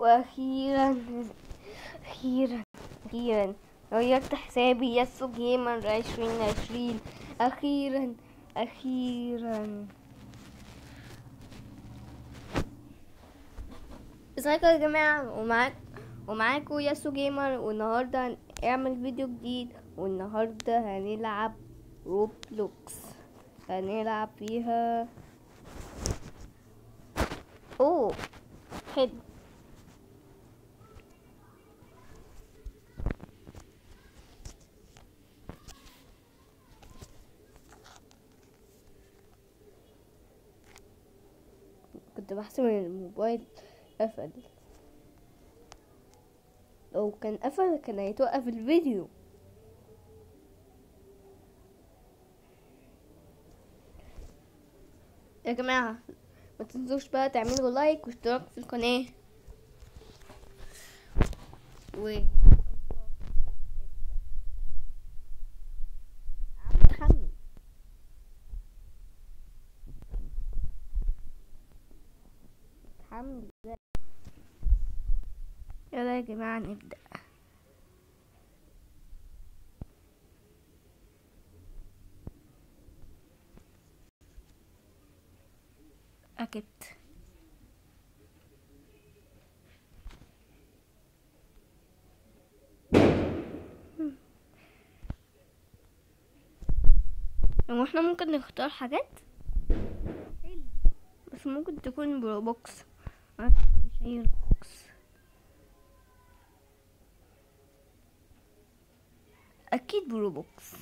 وأخيرا أخيرا أخيرا غيرت حسابي ياسو Gamer عشرين عشرين أخيرا أخيرا إزيكم يا جماعة؟ ومعاك ومعاكم ياسو Gamer والنهاردة هنعمل فيديو جديد والنهاردة هنلعب Roblox هنلعب فيها. أوه حلو. بحسب إن الموبايل قفل. لو كان قفل كان هيتوقف الفيديو. يا جماعة ما تنسوش بقى تعملوا لايك واشتراك في القناة. و تحمل إزاي يلا يا جماعة نبدأ. أكيد هو إحنا ممكن نختار حاجات؟ بس ممكن تكون بروبوكس أنا مش أي روبوكس أكيد بروبوكس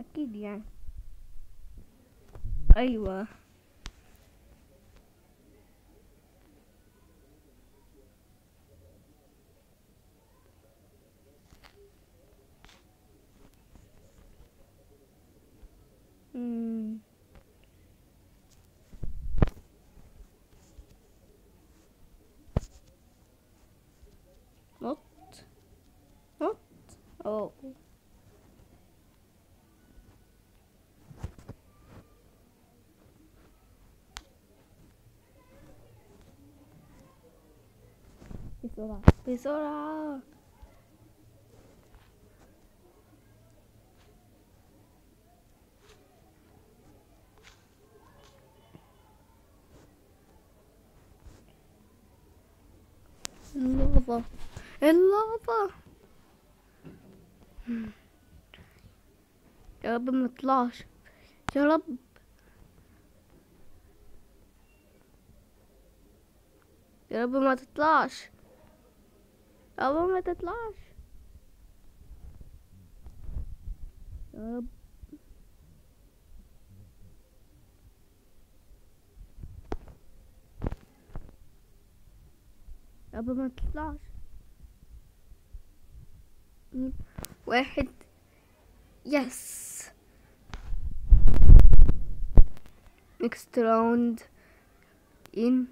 أكيد يعني. أيوة. أوه بسرعة بسرعة اللافا اللافا يا رب ما تطلعش. يا رب. يا رب ما تطلعش. يا رب ما تطلعش. يا رب. يا رب ما تطلعش. واحد. يس next round in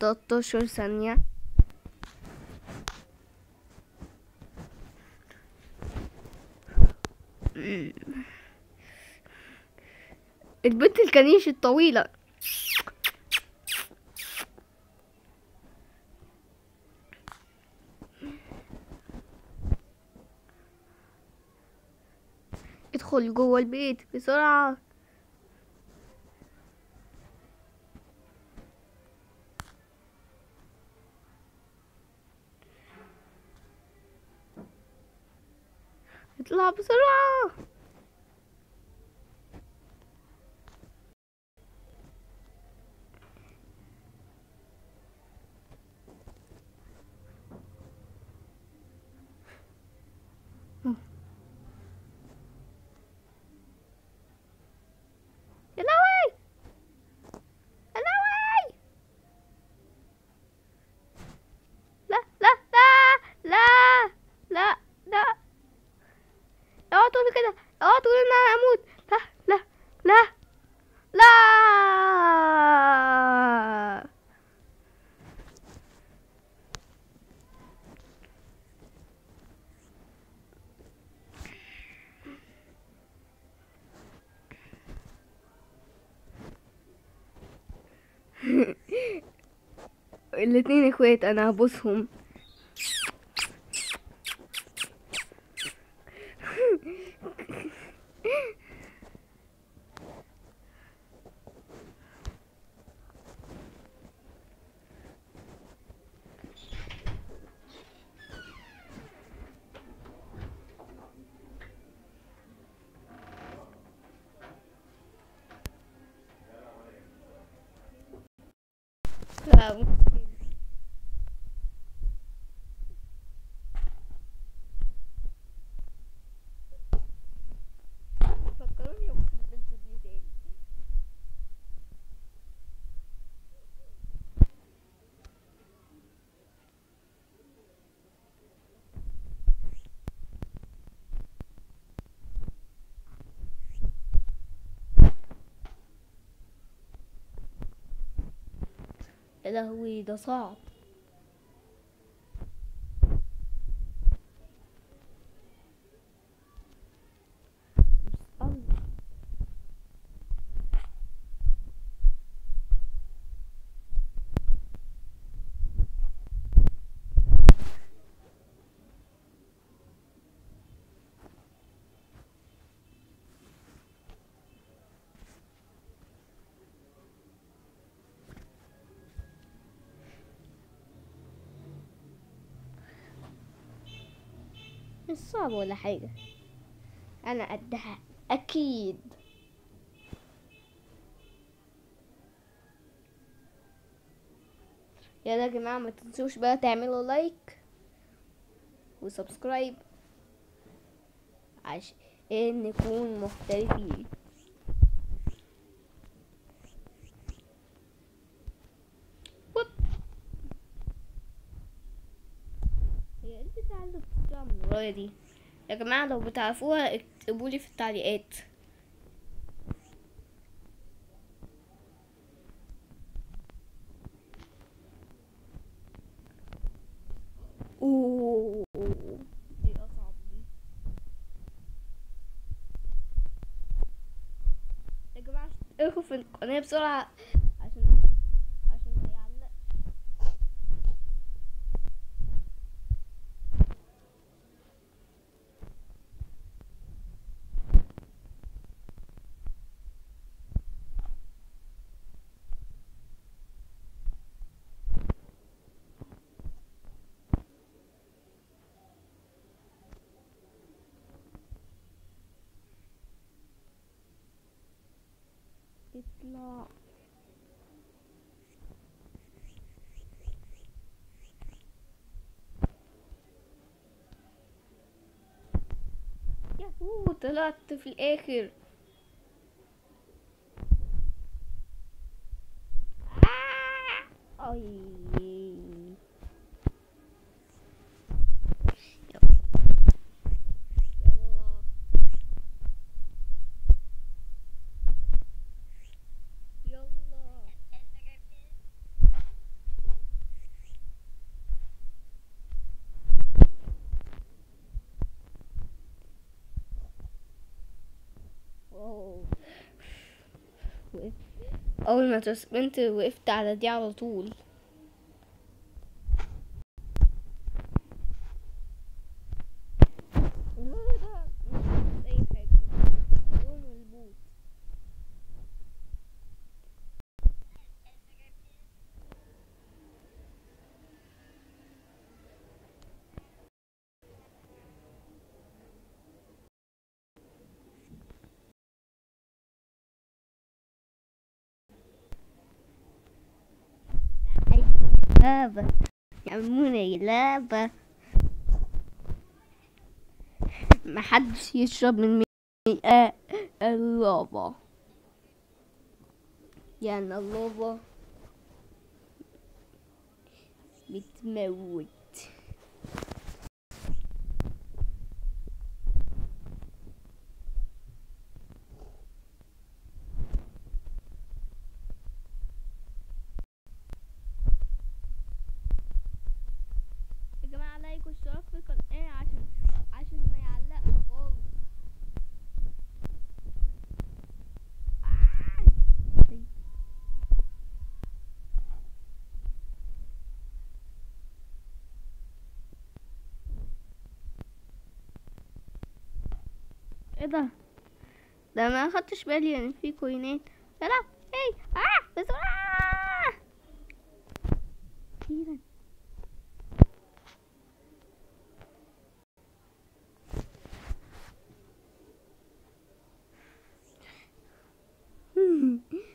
13 ثانية. البنت الكنيش الطويلة. ادخل جوه البيت بسرعة. اطلع بسرعة يا لهوي يا لهوي لا لا لا لا لا لا اوعى تقولي كده الاتنين اخوات أنا هبوسهم. لا فكروني ابوس البنت دي تاني يا لهوي ده صعب. مش صعب ولا حاجة؟ أنا قدها أكيد. يلا يا جماعة ما تنسوش بقى تعملوا like و subscribe عشان نكون محترفين. ورايا دي. يا جماعة لو بتعرفوها اكتبولي في التعليقات. أوه. دي أصعب دي. يا جماعة اشتركوا القناة بسرعة عشان عشان ما يعلق تطلع ياهو طلعت في الآخر آه! أي يلا يلا واو وقفت أول ما تسبنت وقفت على دي على طول المرة ده مش أي حاجة البنطلون والبوت لعبة. يعملوني لعبة. محدش يشرب من مياه اللعبة. يعني اللعبة بتموت يا جماعة لايك واشتراك في القناة عشان عشان ما يعلقش خالص آه. إيه ده؟ ده ما اخدتش بالي ان في كوينات. لا لا إيه؟ آه بسرعة أخيرا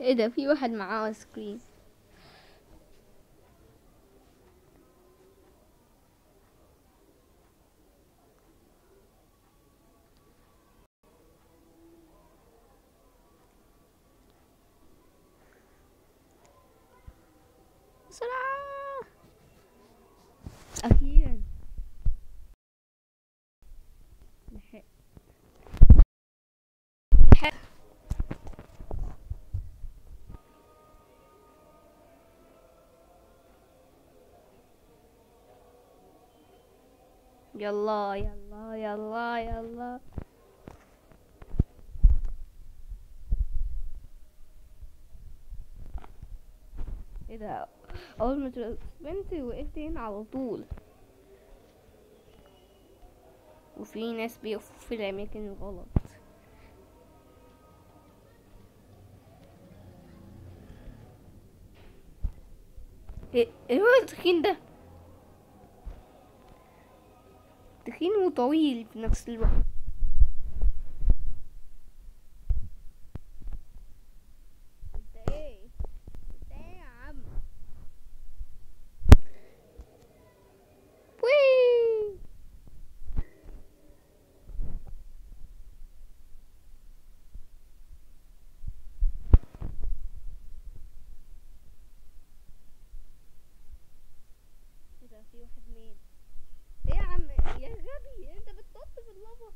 إيه ده في واحد معاه آيس كريم. بسرعة أخيرا لحق لحق يلا يلا يلا يلا إيه ده أول ما ترسبنت وقفت هنا على طول. وفي ناس بيقفوا في الأماكن الغلط. إيه إيه هو التخين ده؟ تخين وطويل في نفس الوقت انت إيه انت إيه يا عم وي إيه ده في واحد مين إيه يا عم يا غبي انت بتنط في اللافا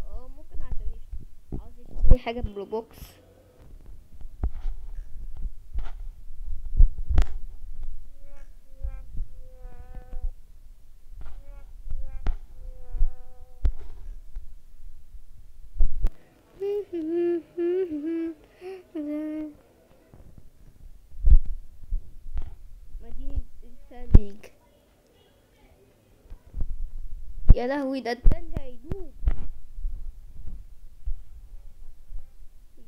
آه ممكن عشان يش- عاوز يشتري حاجة بروبوكس مدينة يا لهوي ده التلج هيدوب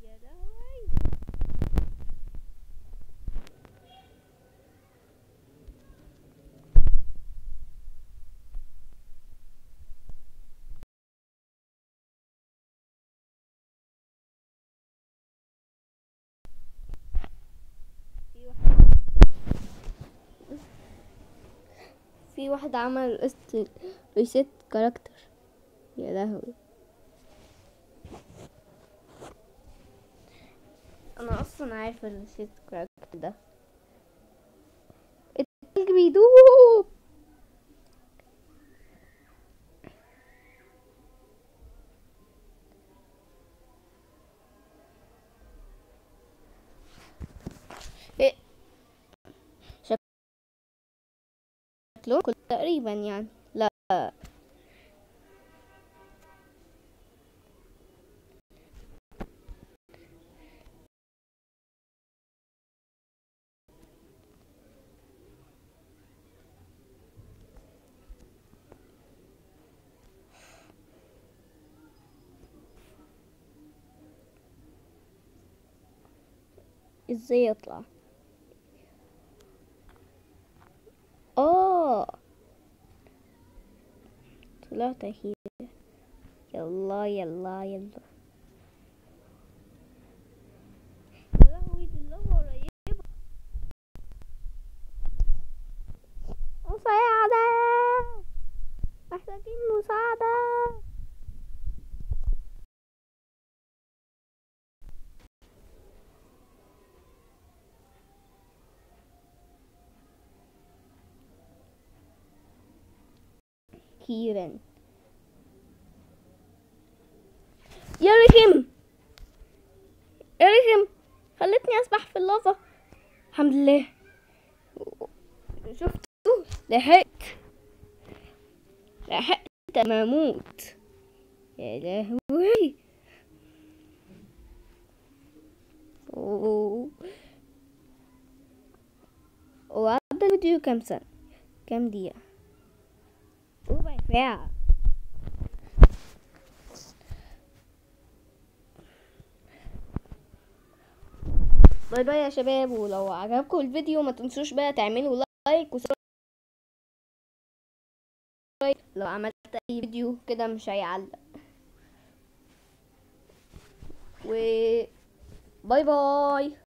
يا لهوي في واحد في واحد عمل است reset character يا لهوي. أنا أصلا عارفه ال reset character ده. التلج بيدوب شكله كل تقريبا يعني. لا. إزاي يطلع آه طلعت هي يلا يلا يلا كيرن يا رخم يا رخم خلتني أسبح في اللافا الحمد لله. شفتوا لحقت. لحقت. ما أموت يا لهوي. وعدى الفيديو كام سنة؟ كام دقيقة؟ ساعة bye bye يا شباب ولو عجبكم الفيديو ما تنسوش بقى تعملوا like و subscribe لو عملت أي فيديو كده مش هيعلق. و باي باي.